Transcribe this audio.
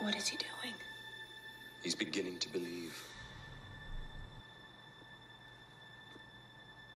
What is he doing? He's beginning to believe.